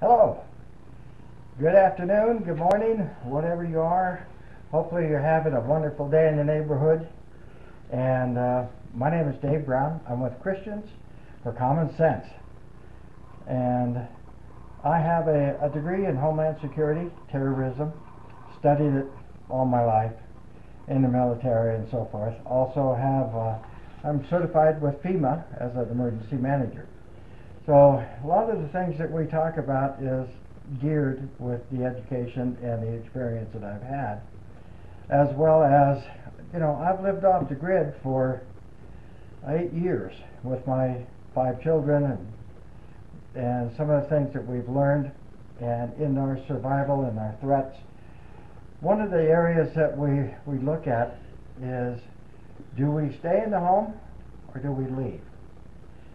Hello. Good afternoon, good morning, whatever you are. Hopefully you're having a wonderful day in the neighborhood. And uh, my name is Dave Brown. I'm with Christians for Common Sense. And I have a, a degree in Homeland Security, terrorism, studied it all my life in the military and so forth. Also have, uh, I'm certified with FEMA as an emergency manager. So a lot of the things that we talk about is geared with the education and the experience that I've had, as well as, you know, I've lived off the grid for eight years with my five children and and some of the things that we've learned and in our survival and our threats. One of the areas that we, we look at is do we stay in the home or do we leave?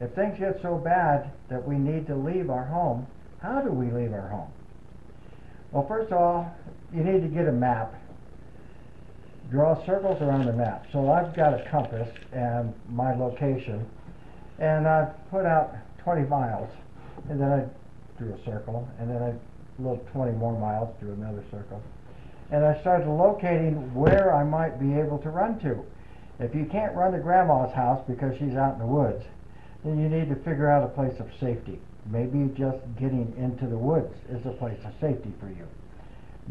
If things get so bad that we need to leave our home, how do we leave our home? Well, first of all, you need to get a map. Draw circles around the map. So I've got a compass and my location, and I've put out 20 miles, and then I drew a circle, and then I little 20 more miles, drew another circle. And I started locating where I might be able to run to. If you can't run to grandma's house because she's out in the woods, then you need to figure out a place of safety. Maybe just getting into the woods is a place of safety for you.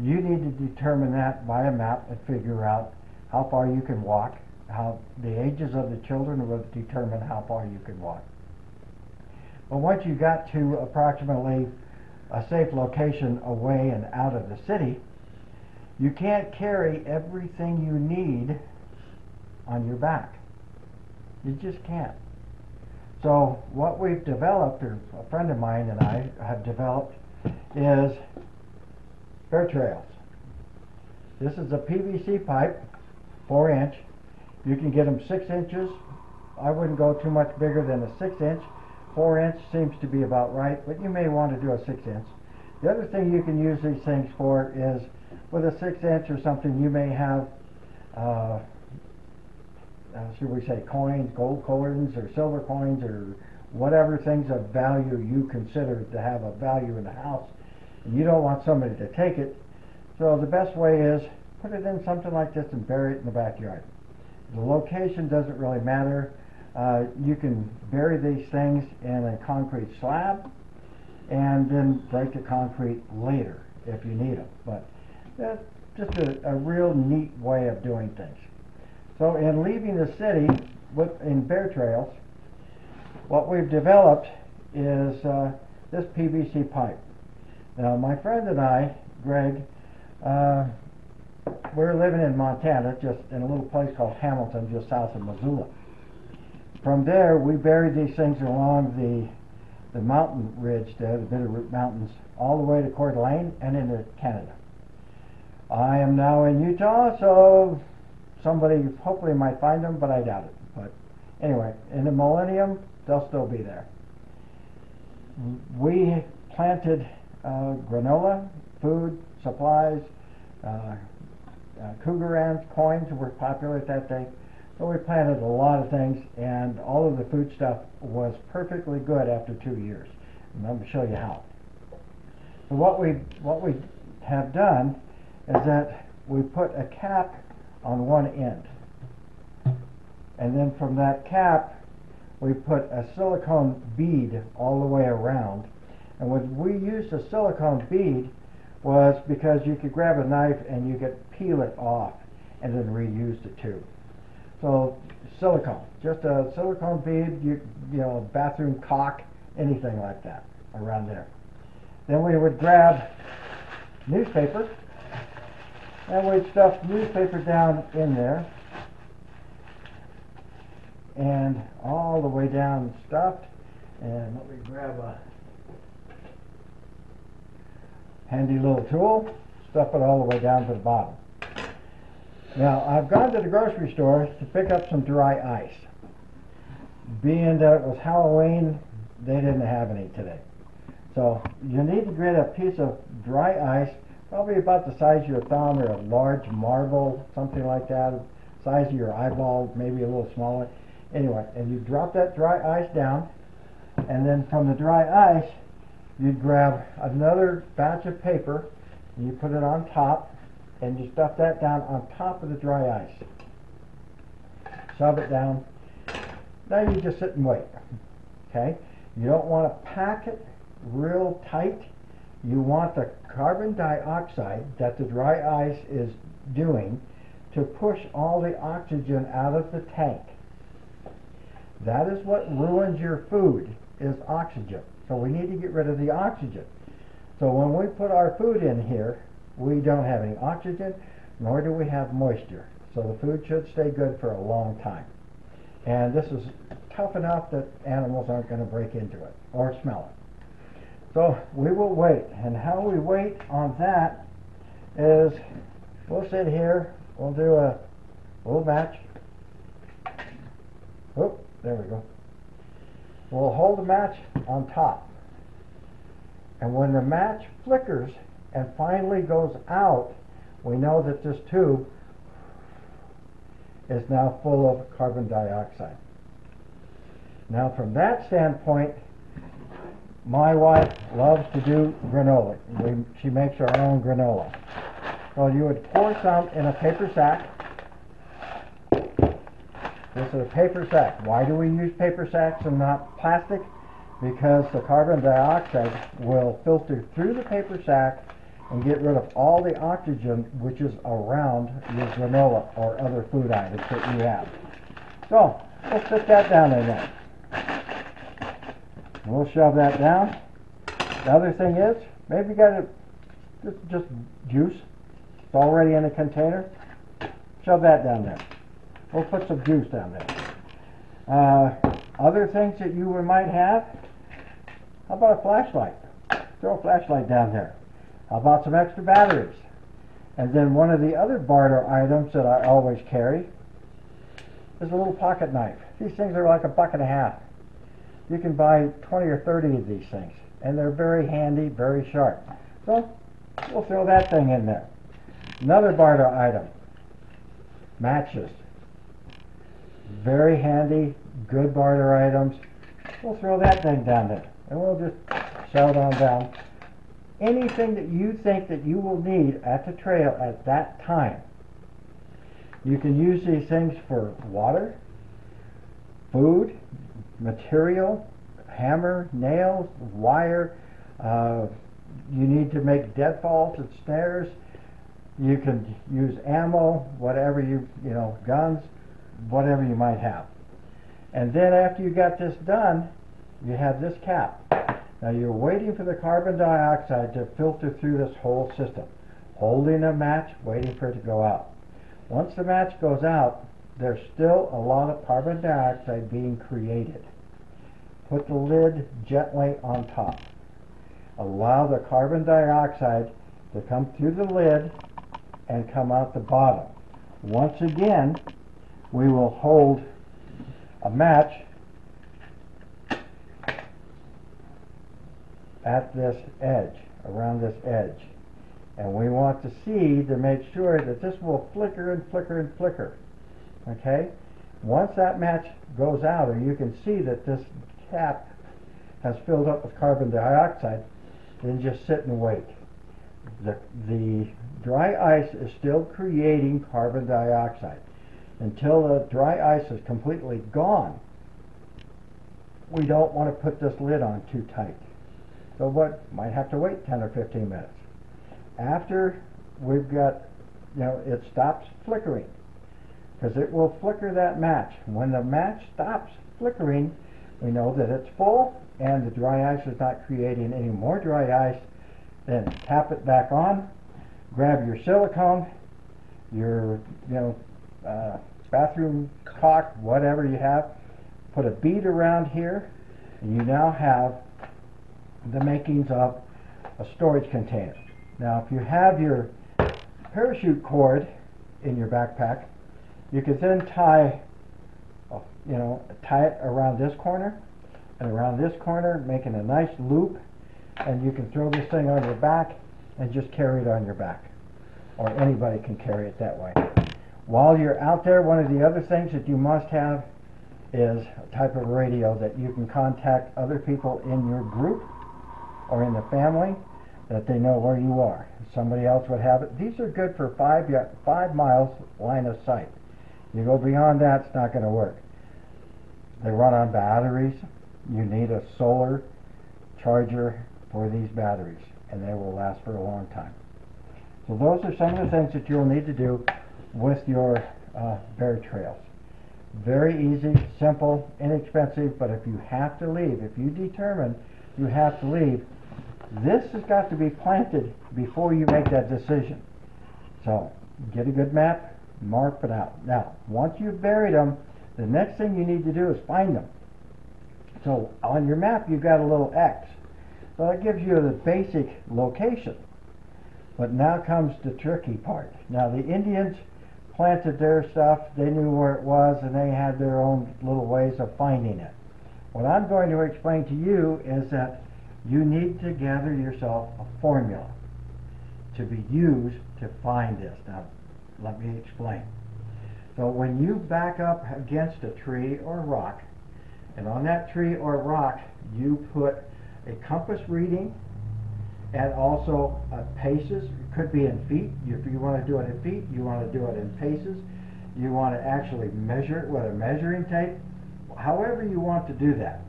You need to determine that by a map and figure out how far you can walk. How the ages of the children will determine how far you can walk. But once you got to approximately a safe location away and out of the city, you can't carry everything you need on your back. You just can't. So what we've developed, or a friend of mine and I have developed, is bear trails. This is a PVC pipe, four inch. You can get them six inches. I wouldn't go too much bigger than a six inch. Four inch seems to be about right, but you may want to do a six inch. The other thing you can use these things for is with a six inch or something, you may have uh, should we say coins, gold coins or silver coins or whatever things of value you consider to have a value in the house and you don't want somebody to take it so the best way is put it in something like this and bury it in the backyard. The location doesn't really matter. Uh, you can bury these things in a concrete slab and then break the concrete later if you need them but that's just a, a real neat way of doing things so in leaving the city with, in bear trails, what we've developed is uh, this PVC pipe. Now my friend and I, Greg, uh, we're living in Montana, just in a little place called Hamilton, just south of Missoula. From there, we buried these things along the the mountain ridge there, the Bitterroot Mountains, all the way to Coeur d'Alene and into Canada. I am now in Utah, so somebody hopefully might find them, but I doubt it. But anyway, in the millennium, they'll still be there. We planted uh, granola, food, supplies, uh, uh, Krugerrands, coins were popular at that day. So we planted a lot of things, and all of the food stuff was perfectly good after two years. And going to show you how. So what we what we have done is that we put a cap on one end. And then from that cap, we put a silicone bead all the way around. And when we used a silicone bead was because you could grab a knife and you could peel it off and then reuse the tube. So silicone, just a silicone bead, you, you know, bathroom caulk, anything like that around there. Then we would grab newspaper and we'd stuff newspaper down in there. And all the way down stuffed and let me grab a handy little tool stuff it all the way down to the bottom. Now I've gone to the grocery store to pick up some dry ice. Being that it was Halloween they didn't have any today. So you need to get a piece of dry ice probably about the size of your thumb or a large marble, something like that, size of your eyeball, maybe a little smaller. Anyway, and you drop that dry ice down, and then from the dry ice, you'd grab another batch of paper, and you put it on top, and you stuff that down on top of the dry ice. Shove it down. Now you just sit and wait. Okay? You don't want to pack it real tight. You want the carbon dioxide that the dry ice is doing to push all the oxygen out of the tank. That is what ruins your food, is oxygen. So we need to get rid of the oxygen. So when we put our food in here, we don't have any oxygen, nor do we have moisture. So the food should stay good for a long time. And this is tough enough that animals aren't going to break into it or smell it. So we will wait. And how we wait on that is we'll sit here, we'll do a little match. Oh, there we go. We'll hold the match on top. And when the match flickers and finally goes out, we know that this tube is now full of carbon dioxide. Now from that standpoint, my wife loves to do granola. We, she makes her own granola. So you would pour some in a paper sack. This is a paper sack. Why do we use paper sacks and not plastic? Because the carbon dioxide will filter through the paper sack and get rid of all the oxygen which is around your granola or other food items that you have. So, we'll sit that down in there. We'll shove that down. The other thing is, maybe you got just, just juice. It's already in a container. Shove that down there. We'll put some juice down there. Uh, other things that you might have, how about a flashlight? Throw a flashlight down there. How about some extra batteries? And then one of the other barter items that I always carry is a little pocket knife. These things are like a buck and a half. You can buy 20 or 30 of these things, and they're very handy, very sharp. So we'll throw that thing in there. Another barter item, matches. Very handy, good barter items. We'll throw that thing down there, and we'll just it on down anything that you think that you will need at the trail at that time. You can use these things for water, food, material, hammer, nails, wire. Uh, you need to make deadfalls and snares. You can use ammo, whatever you, you know, guns, whatever you might have. And then after you got this done, you have this cap. Now you're waiting for the carbon dioxide to filter through this whole system. Holding a match, waiting for it to go out. Once the match goes out, there's still a lot of carbon dioxide being created. Put the lid gently on top. Allow the carbon dioxide to come through the lid and come out the bottom. Once again, we will hold a match at this edge, around this edge. And we want to see to make sure that this will flicker and flicker and flicker. Okay? Once that match goes out, or you can see that this cap has filled up with carbon dioxide, then just sit and wait. The, the dry ice is still creating carbon dioxide. Until the dry ice is completely gone, we don't want to put this lid on too tight. So what, might have to wait 10 or 15 minutes. After we've got, you know, it stops flickering, because it will flicker that match. When the match stops flickering, we know that it's full and the dry ice is not creating any more dry ice. Then tap it back on, grab your silicone, your, you know, uh, bathroom caulk, whatever you have, put a bead around here, and you now have the makings of a storage container. Now, if you have your parachute cord in your backpack, you can then tie, uh, you know, tie it around this corner and around this corner, making a nice loop, and you can throw this thing on your back and just carry it on your back. Or anybody can carry it that way. While you're out there, one of the other things that you must have is a type of radio that you can contact other people in your group or in the family that they know where you are. Somebody else would have it. These are good for five, five miles line of sight. You go beyond that, it's not going to work. They run on batteries. You need a solar charger for these batteries, and they will last for a long time. So those are some of the things that you'll need to do with your uh, bear trails. Very easy, simple, inexpensive, but if you have to leave, if you determine you have to leave, this has got to be planted before you make that decision. So get a good map, mark it out. Now, once you've buried them, the next thing you need to do is find them. So on your map, you've got a little X. So it gives you the basic location. But now comes the tricky part. Now the Indians planted their stuff, they knew where it was, and they had their own little ways of finding it. What I'm going to explain to you is that you need to gather yourself a formula to be used to find this. Now, let me explain. So when you back up against a tree or rock, and on that tree or rock, you put a compass reading and also uh, paces. It could be in feet. If you want to do it in feet, you want to do it in paces. You want to actually measure it with a measuring tape. However you want to do that.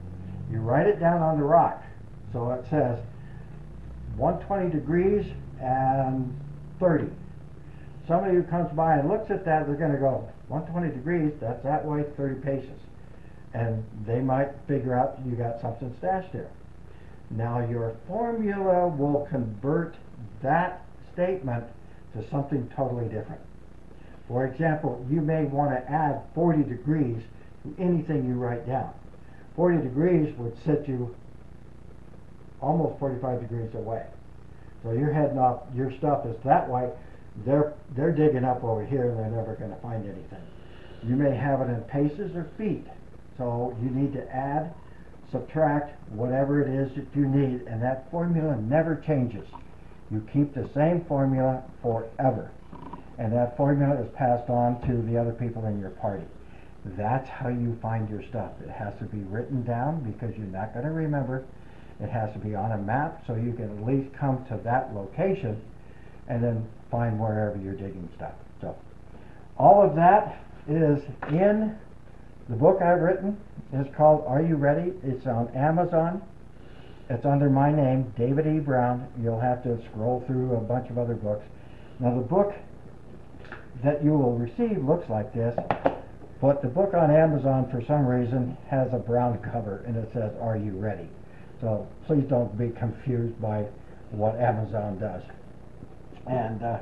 You write it down on the rock. So it says 120 degrees and 30. Somebody who comes by and looks at that, they're going to go 120 degrees, that's that way, 30 paces. And they might figure out you got something stashed there. Now your formula will convert that statement to something totally different. For example, you may want to add 40 degrees to anything you write down. 40 degrees would set you almost 45 degrees away. So you're heading off, your stuff is that way, they're, they're digging up over here and they're never going to find anything. You may have it in paces or feet. So you need to add, subtract, whatever it is that you need, and that formula never changes. You keep the same formula forever. And that formula is passed on to the other people in your party. That's how you find your stuff. It has to be written down because you're not going to remember. It has to be on a map so you can at least come to that location and then find wherever you're digging stuff. So all of that is in the book I've written. It's called Are You Ready? It's on Amazon. It's under my name, David E. Brown. You'll have to scroll through a bunch of other books. Now the book that you will receive looks like this, but the book on Amazon for some reason has a brown cover and it says Are You Ready? So please don't be confused by what Amazon does. And uh,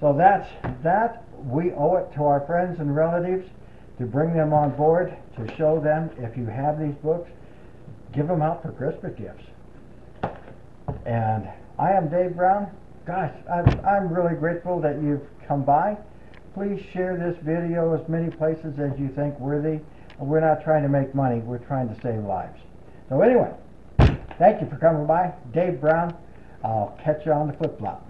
so that's that. We owe it to our friends and relatives to bring them on board, to show them if you have these books, give them out for Christmas gifts. And I am Dave Brown. Gosh, I'm, I'm really grateful that you've come by. Please share this video as many places as you think worthy. We're not trying to make money, we're trying to save lives. So anyway, thank you for coming by. Dave Brown. I'll catch you on the flip flop.